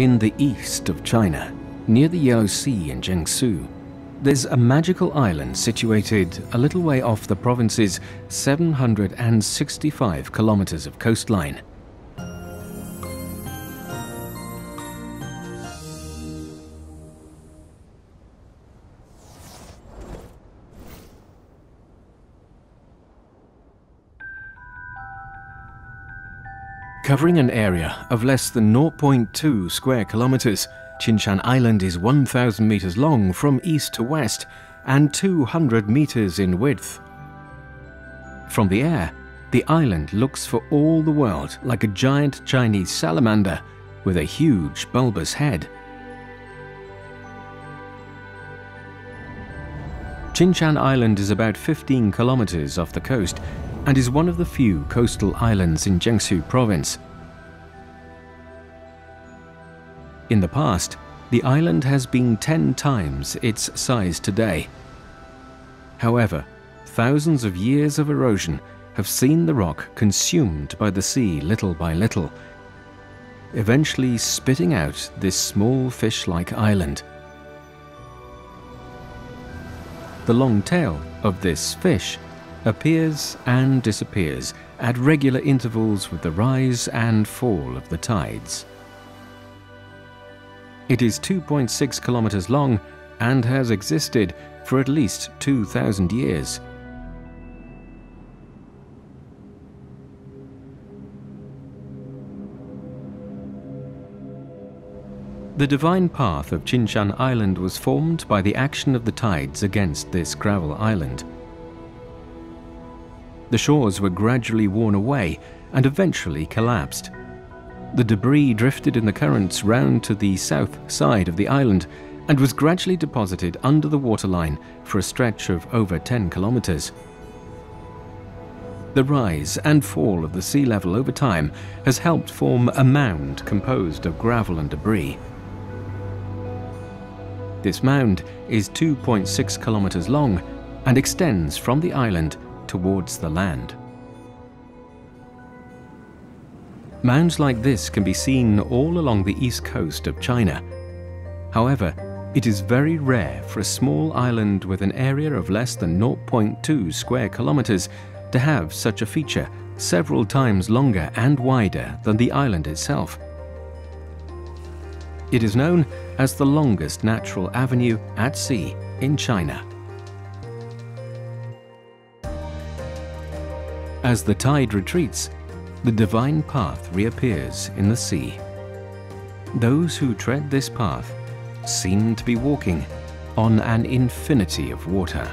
In the east of China, near the Yellow Sea in Jiangsu, there's a magical island situated a little way off the province's 765 kilometers of coastline. Covering an area of less than 0.2 square kilometers, Qinshan Island is 1,000 meters long from east to west and 200 meters in width. From the air, the island looks for all the world like a giant Chinese salamander with a huge bulbous head. Qinshan Island is about 15 kilometers off the coast and is one of the few coastal islands in Jiangsu province. In the past, the island has been 10 times its size today. However, thousands of years of erosion have seen the rock consumed by the sea little by little, eventually spitting out this small fish-like island. The long tail of this fish appears and disappears at regular intervals with the rise and fall of the tides. It is 2.6 kilometers long and has existed for at least 2,000 years. The divine path of Qinshan Island was formed by the action of the tides against this gravel island. The shores were gradually worn away and eventually collapsed. The debris drifted in the currents round to the south side of the island and was gradually deposited under the waterline for a stretch of over 10 kilometers. The rise and fall of the sea level over time has helped form a mound composed of gravel and debris. This mound is 2.6 kilometers long and extends from the island towards the land. Mounds like this can be seen all along the east coast of China. However, it is very rare for a small island with an area of less than 0.2 square kilometers to have such a feature several times longer and wider than the island itself. It is known as the longest natural avenue at sea in China. As the tide retreats, the divine path reappears in the sea. Those who tread this path seem to be walking on an infinity of water.